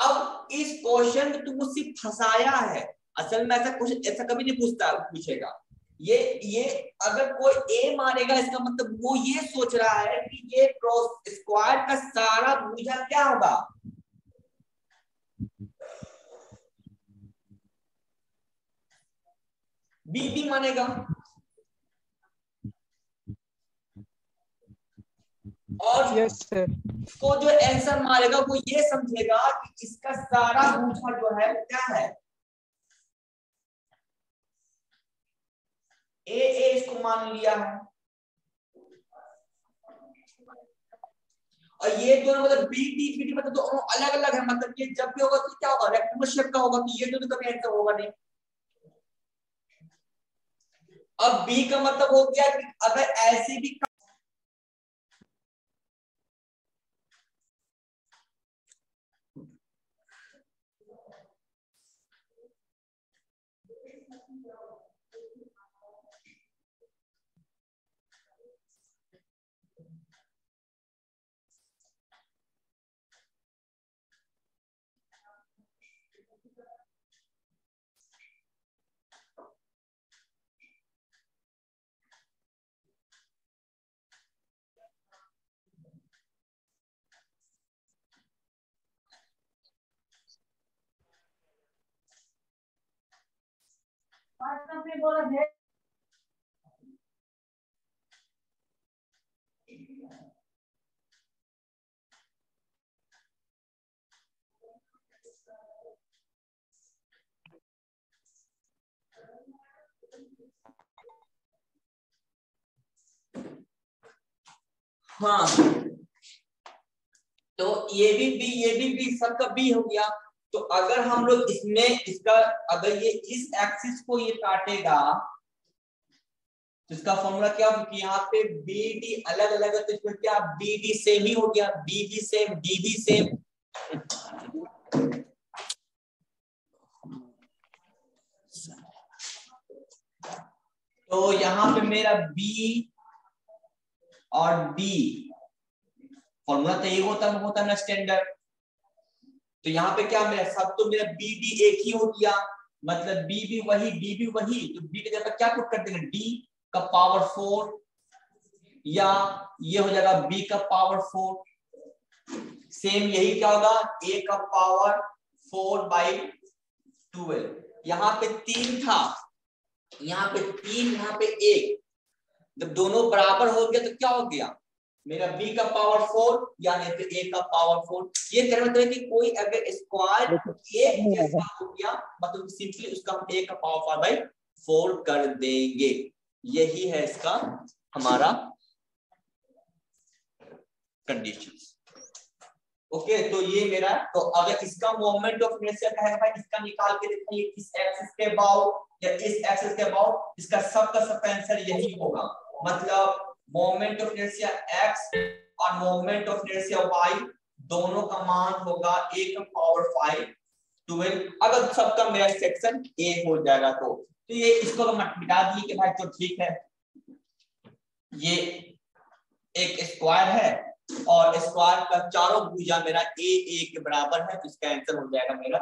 अब इस क्वेश्चन में तुम मुझसे फंसाया है। असल में ऐसा कुछ, ऐसा कभी नहीं पूछता, पूछेगा। ये ये अगर कोई ए मानेगा, इसका मतलब वो ये सोच रहा है कि ये क्रॉस स्क्वायर का सारा भुजा क्या होगा? बी बी मानेगा। और सर को जो आंसर मारेगा वो ये समझेगा कि इसका सारा भूसा जो है वो क्या है? ए ए इसको मान लिया है। और ये दोनों मतलब बी डी बी डी मतलब दोनों अलग अलग है मतलब ये जब भी होगा तो क्या होगा? रेक्टेंगल शेप का होगा तो ये दोनों कभी आंसर होगा नहीं। अब बी का मतलब हो गया कि अगर ऐसे भी हाँ। तो ये भी बी ये भी बी सबका बी हो गया। तो अगर हम लोग इसमें, इसका, अगर ये इस एक्सिस को ये काटेगा तो इसका फॉर्मूला क्या यहाँ पे बी डी अलग अलग है तो इसमें क्या बी डी सेम ही हो गया B D same D D same तो यहाँ पे मेरा बी और डी फॉर्मूला तो ये होता होता ना स्टैंडर्ड तो यहाँ पे क्या मेरा सब तो मेरा बी डी एक ही हो गया। मतलब बी भी वही डी भी वही। तो बी की जगह क्या पुट कर देंगे? डी का पावर फोर या ये हो जाएगा बी का पावर फोर सेम यही क्या होगा? ए का पावर फोर बाई ट्वेल्व यहाँ पे तीन था। यहाँ पे तीन, यहाँ पे एक। जब दोनों बराबर हो गया तो क्या हो गया? मेरा b का पावर फोर यानी फिर a का पावर फोर ये कहने मतलब है कि कोई अगर स्क्वायर एक जैसा हो गया मतलब सिंपली उसका हम a का पावर फोर बाई फोर कर देंगे। यही है इसका हमारा कंडीशन ओके तो ये मेरा तो अगर इसका मोमेंट ऑफ़ इनर्शिया का है भाई इसका निकाल के देखो ये इस एक्सिस के अबाउट या इस एक्सिस के अबाउट इसका सब का सब आंसर यही होगा। मतलब मोमेंट ऑफ़ इनर्शिया x और मोमेंट ऑफ़ इनर्शिया y दोनों का मान होगा a का पावर 5 12 अगर सबका मेरा सेक्शन a हो जाएगा तो तो ये इसको तो मिटा दिए कि भाई तो ठीक है। ये एक स्क्वायर है और स्क्वायर का चारों भुजा मेरा ए ए के बराबर है तो इसका आंसर हो जाएगा मेरा।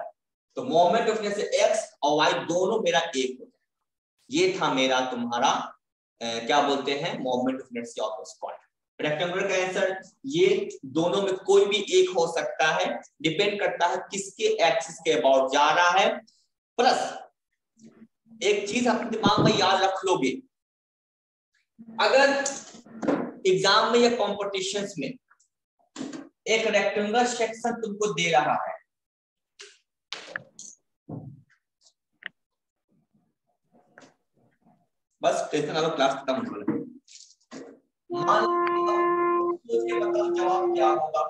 तो मोमेंट ऑफ़ इनर्शिया x और y दोनों मेरा एक हो जाएगा। ये था मेरा तुम्हारा क्या बोलते हैं? Moment of inertia of square rectangular का आंसर ये दोनों में कोई भी एक हो सकता है। डिपेंड करता है किसके एक्सिस के अबाउट जा रहा है। प्लस एक चीज़ अपने दिमाग में याद रख लोगे। अगर एग्ज़ाम में या कॉम्पिटिशन में एक रेक्टेंगुलर सेक्शन तुमको दे रहा है बस टेंशन वाला क्लास खत्म होने वाला है। बताओ जवाब क्या होगा?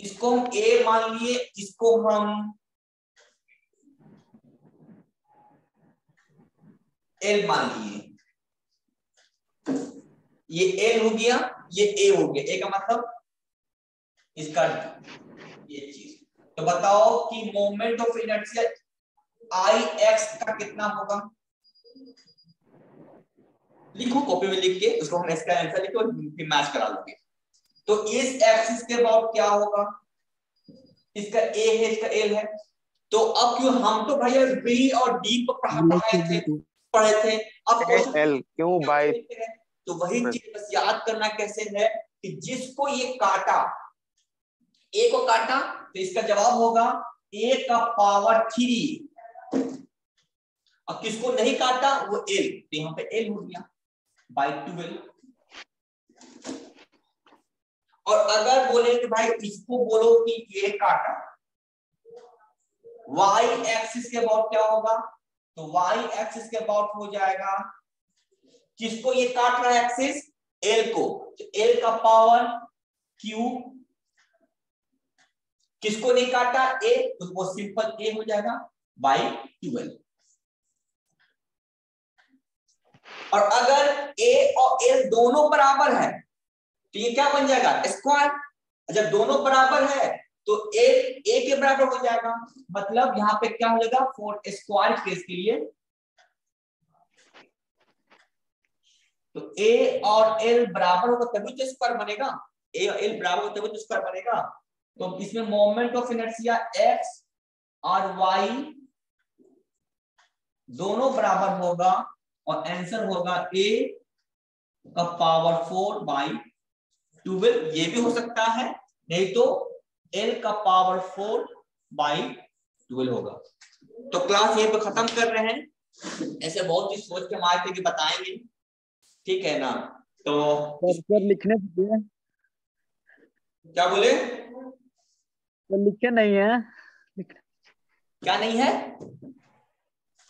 इसको हम ए मान लिए इसको हम एल मान लिए। ये एल हो गया, ये ए हो गया। ए का मतलब इसका ये चीज़। तो बताओ कि moment of inertia I X का कितना होगा? लिखो कॉपी में लिख के उसको हम इसका आंसर लिखो फिर मैच करा लोगे। तो इस एक्सिस के अबाउट क्या होगा? इसका ए है इसका एल है। तो अब क्यों हम तो भैया बी और डी पर पढ़े थे पढ़े थे। अब एल क्यों बाय तो वही चीज़ बस याद करना कैसे है कि जिसको ये काटा ए को काटा तो इसका जवाब होगा ए का पावर थ्री अब किसको नहीं काटा? वो एल तो यहाँ पे एल हो गया बाई ट्वेल्व और अगर बोले कि भाई इसको बोलो कि ये काटा, y एक्सिस के अबाउट क्या होगा? तो वाई एक्सिस के अबाउट हो जाएगा किसको ये काट रहा है एक्सिस एल को। तो एल का पावर क्यू किसको नहीं काटा? ए तो वो सिंपल ए हो जाएगा। बाई ट्वेल्व और अगर ए और एल दोनों बराबर है तो ये क्या बन जाएगा? स्क्वायर जब दोनों बराबर है तो ए ए के बराबर हो जाएगा। मतलब यहाँ पे क्या हो जाएगा? फोर स्क्वायर केस के लिए। तो ए और एल बराबर होगा तभी तो स्क्वायर बनेगा। ए और एल बराबर होगा तभी तो स्क्वायर बनेगा। तो इसमें मोमेंट ऑफ़ इनर्शिया एक्स और वाई दोनों बराबर होगा और आंसर होगा ए का पावर फोर बाई ट्वेल्व ये भी हो सकता है नहीं तो एल का पावर फोर बाई ट्वेल्व होगा। तो क्लास यहीं पे खत्म कर रहे हैं। ऐसे बहुत चीज़ सोच के हमारे थे कि बताएँगे। ठीक है ना? तो सर लिखने क्या बोले? सर लिखे नहीं है। क्या नहीं है?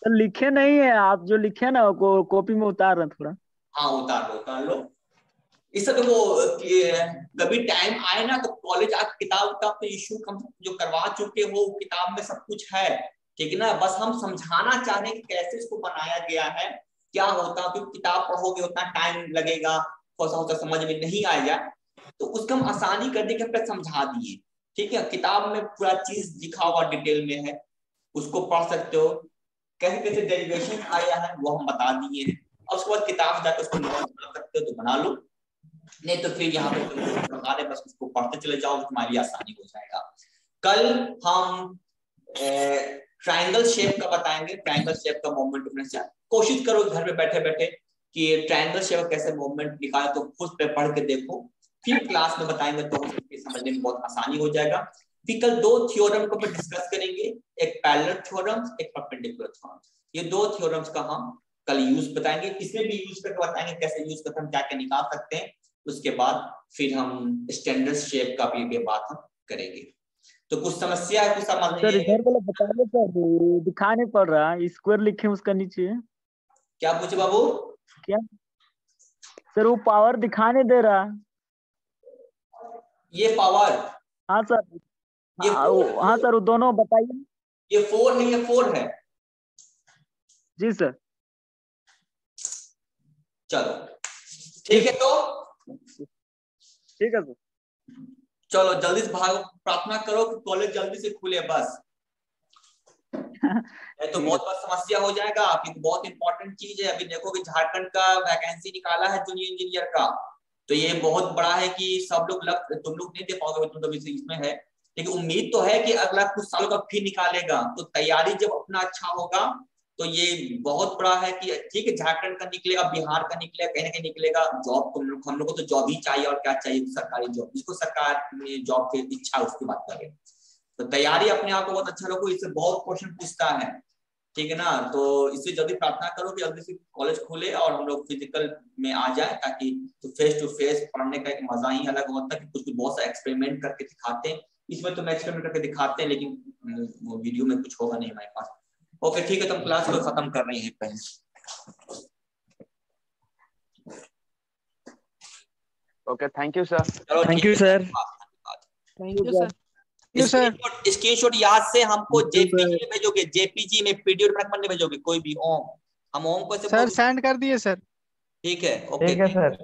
सर लिखे नहीं है, आप जो लिखे ना, वो कॉपी में उतार रहे थोड़ा। हाँ उतार लो उतार लो। इससे तो वो कभी टाइम आए ना तो कॉलेज आप किताब उताब तो इशू कम, जो करवा चुके हो किताब में सब कुछ है। ठीक है ना? बस हम समझाना चाह रहे हैं कि कैसे इसको बनाया गया है, क्या होता, क्योंकि किताब पढ़ोगे उतना टाइम लगेगा, थोड़ा सा समझ में नहीं आएगा तो उसको हम आसानी करने के लिए समझा दिए। ठीक है? किताब में पूरा चीज़ लिखा हुआ डिटेल में है, उसको पढ़ सकते हो। कैसे कैसे डेरिवेशन आया है, वो हम बता दिए हैं। और उसके बाद किताब जाकर उसको नोट बना सकते हो तो बना लो। नहीं तो फिर यहाँ पे तुम बता रहे बस उसको पढ़ते चले जाओ, तुम्हारे लिए आसानी हो जाएगा। कल हम ट्रायंगल शेप का बताएँगे। ट्रायंगल शेप का मूवमेंट डिफरेंस कोशिश करो घर में बैठे बैठे कि ट्रायंगल शेप का कैसे मूवमेंट निकाले तो खुद पे पढ़ के देखो। फिर क्लास में बताएँगे तो समझने में बहुत आसानी हो जाएगा। फिर कल दो थ्योरम को डिस्कस करेंगे एक पैरेलल थ्योरम एक परपेंडिकुलर थ्योरम ये दो थ्योरम्स का हम कल यूज़ बताएँगे इसमें भी यूज़ करके बताएँगे कैसे यूज़ करके हम क्या क्या निकाल सकते हैं उसके बाद फिर हम स्टैंडर्ड शेप का भी बात हम करेंगे। तो कुछ समस्या है कुछ समझ सर इधर वाला बताइए सर दिखा नहीं पड़ रहा स्क्वायर लिखे उसका नीचे। क्या पूछे बाबू? क्या? सर वो पावर दिखाने दे रहा। ये पावर हाँ सर ये हाँ हाँ। सर दोनों बताइए। ये फोर नहीं है ये फोर है। जी सर। चलो ठीक है तो? ठीक है सर। चलो जल्दी से भाग। प्रार्थना करो कि कॉलेज जल्दी से खुले बस। *laughs* नहीं तो बहुत बड़ा समस्या हो जाएगा। आपकी तो बहुत इंपॉर्टेंट चीज़ है। अभी देखो कि झारखंड का वैकेंसी निकाला है जूनियर इंजीनियर का। तो ये बहुत बड़ा है कि सब लोग लग तुम लोग नहीं दे पाओगे तुम इस- इसमें है। लेकिन उम्मीद तो है कि अगला कुछ सालों का फिर निकालेगा। तो तैयारी जब अपना अच्छा होगा तो ये बहुत बड़ा है कि ठीक है, झारखंड का निकलेगा, बिहार का निकलेगा, कहीं ना कहीं निकलेगा। जॉब को हम लोग को तो जॉब ही चाहिए और क्या चाहिए? सरकारी जॉब। जिसको सरकार जॉब की इच्छा उसकी बात करें। तो तैयारी अपने आप को बहुत अच्छा रखो। इससे बहुत क्वेश्चन पूछता है। ठीक है ना? तो इससे जल्दी प्रार्थना करो कि जल्दी से कॉलेज खोले और हम लोग फ़िज़िकल में आ जाए, ताकि तो फेस टू फेस पढ़ने का एक मज़ा ही अलग होता है कि कुछ बहुत सा एक्सपेरिमेंट करके दिखाते हैं। इसमें तो मैं एक्सपेरिमेंट करके दिखाते हैं लेकिन वो वीडियो में कुछ होगा नहीं हमारे पास। ओके ठीक है तो हम क्लास को खत्म कर रहे हैं पहले। Okay thank you sir thank you sir thank you sir you sir धन्यवाद स्क्रीनशॉट याद से हमको जेपीजी में भेजोगे जेपीजी में पीडीएफ में भेजोगे कोई भी ओम। हम ओम को सर सेंड कर दिए सर ठीक है ओके ठीक है सर